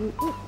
ooh, ooh.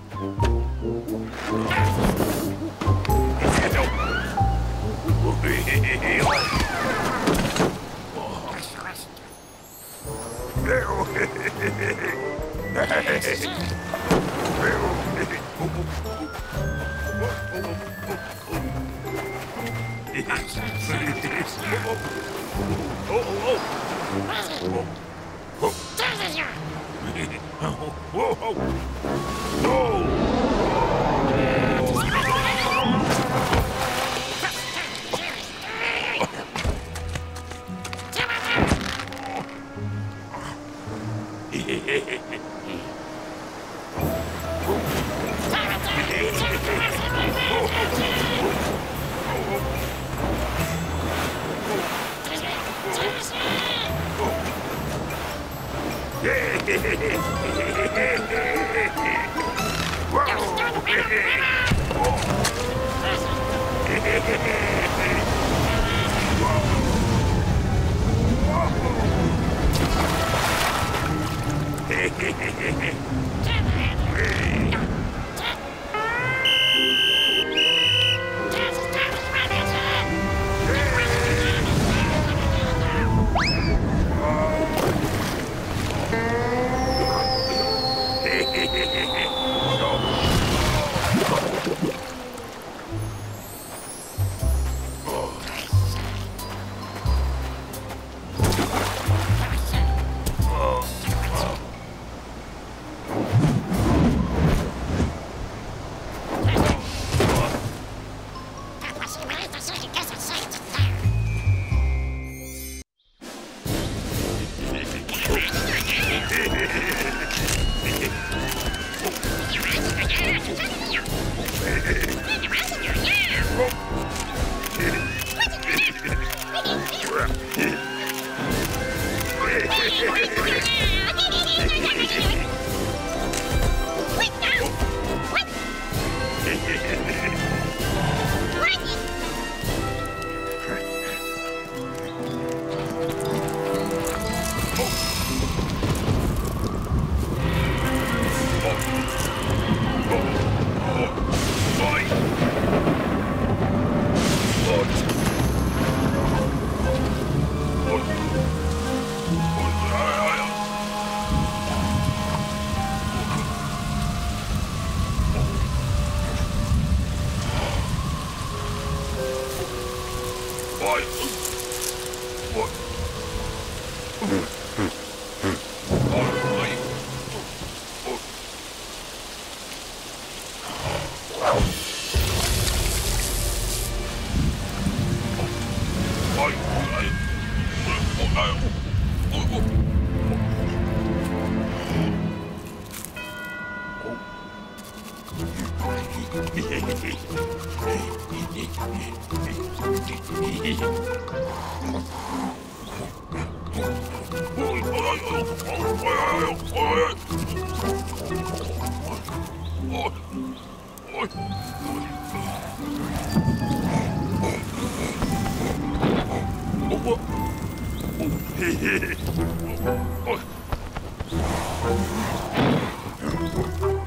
Oh,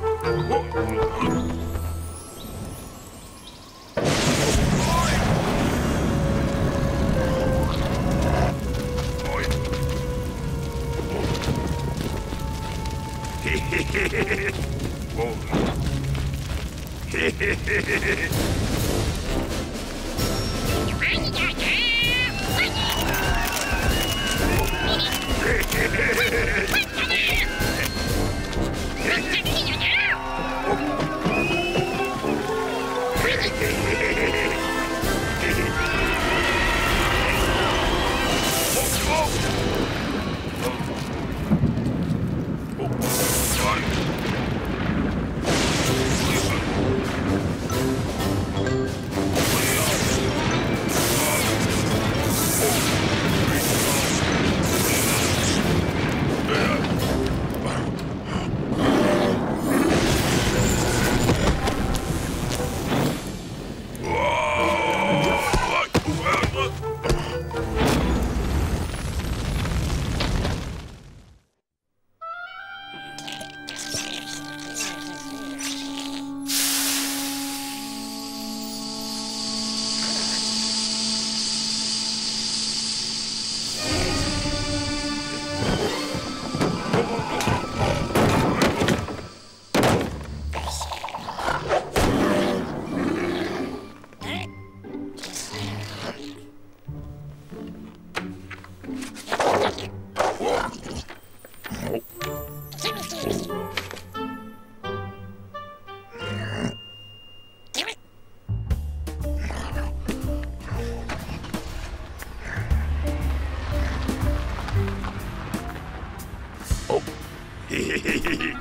Hehehehe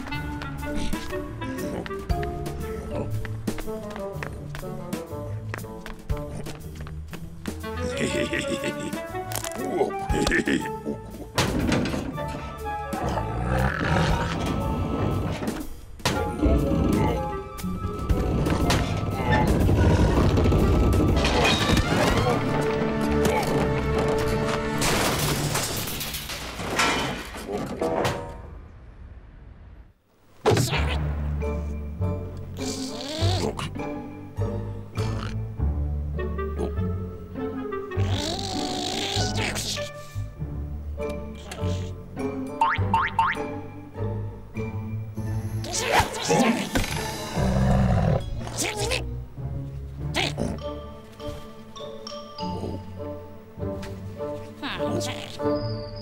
的。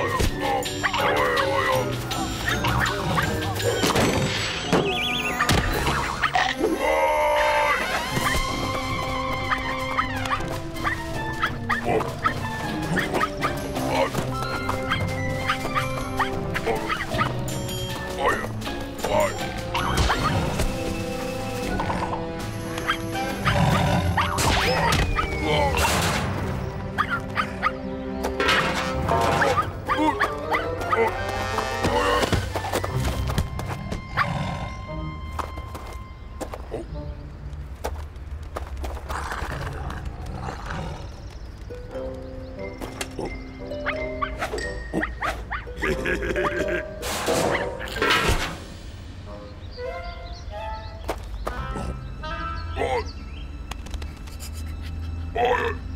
Oh! Iron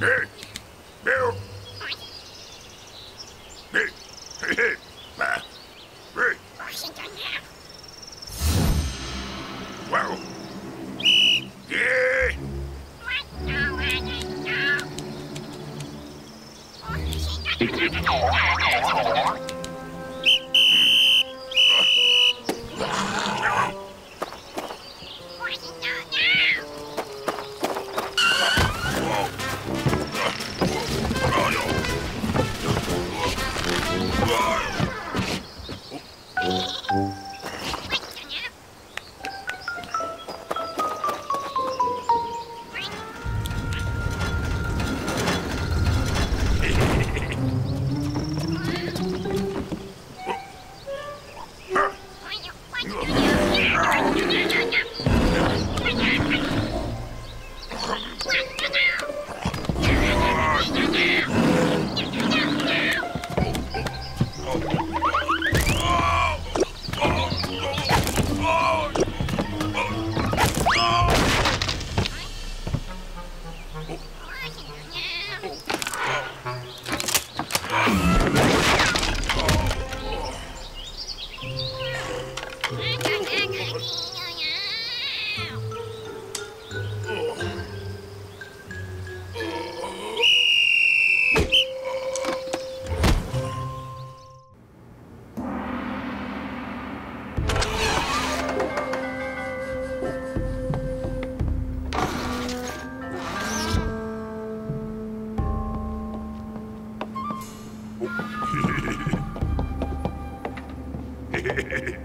Hey, jejeje.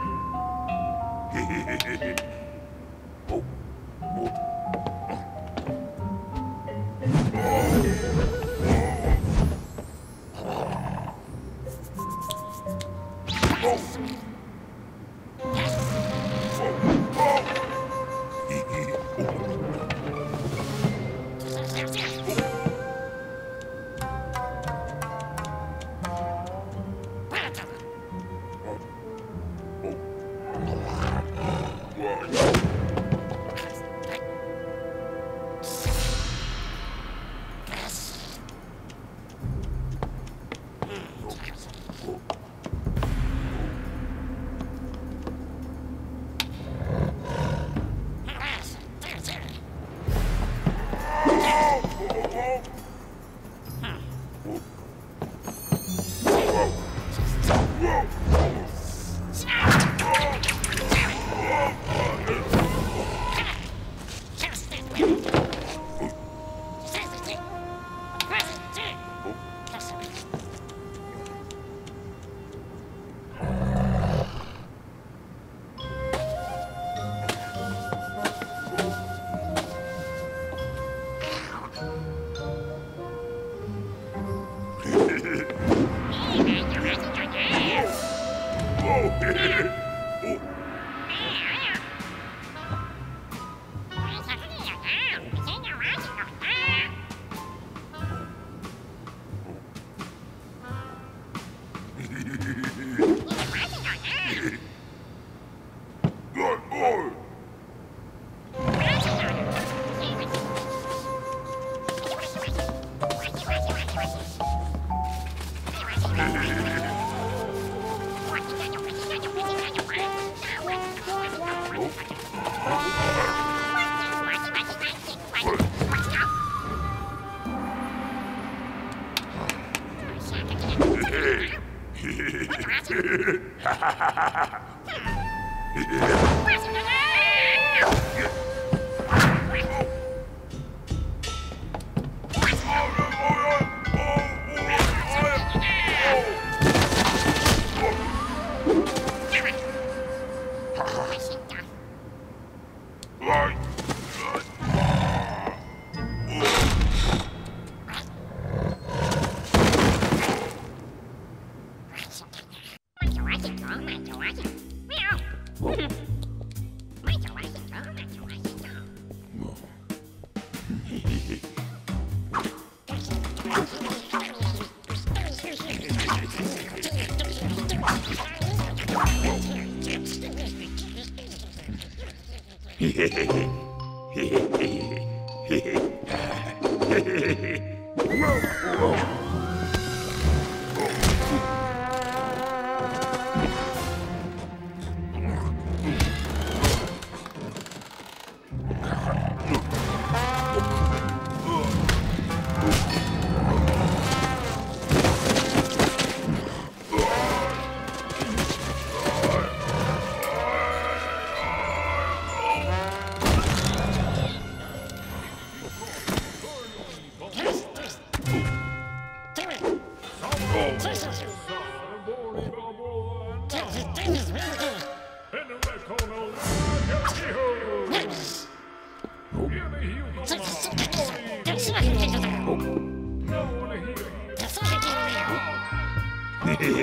Jejeje.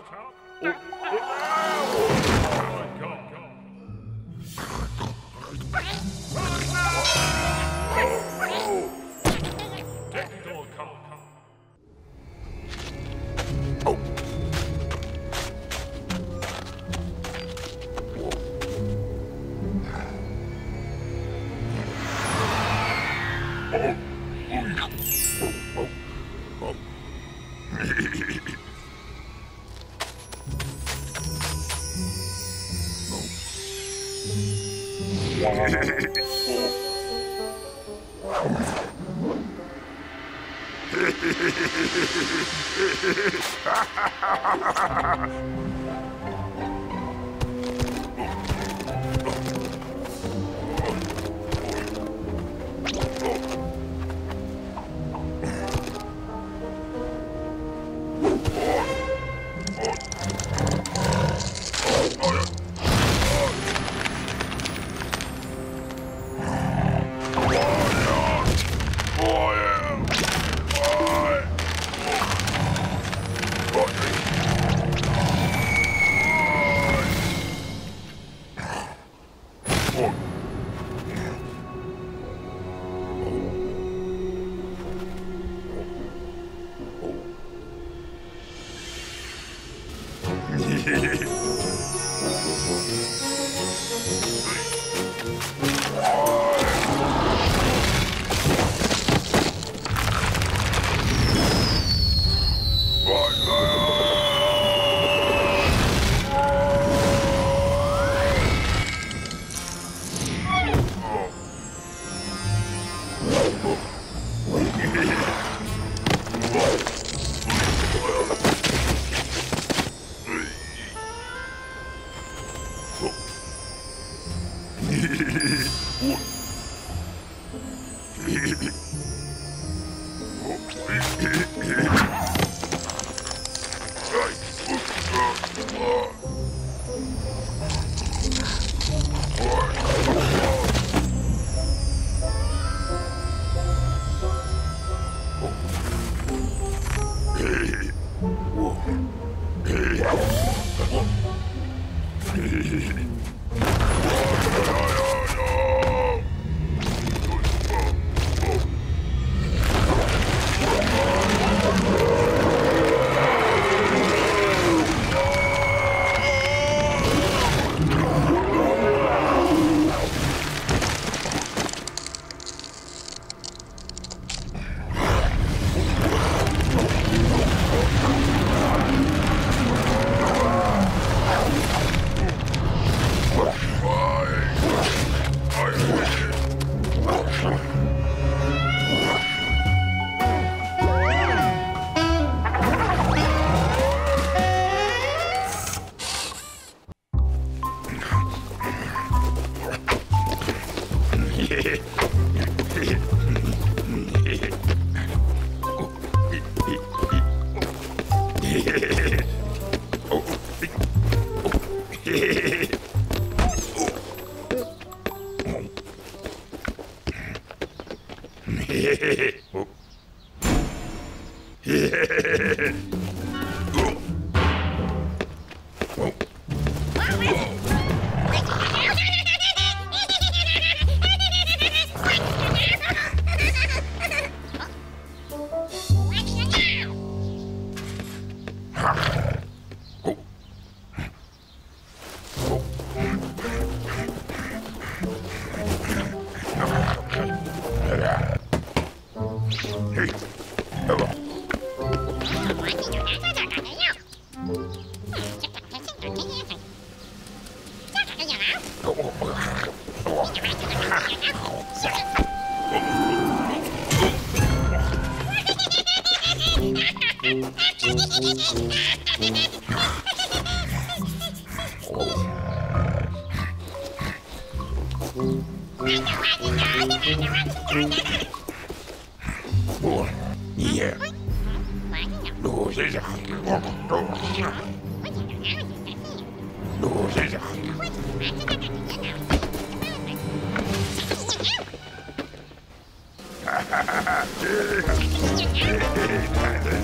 Oh.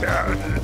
Yeah.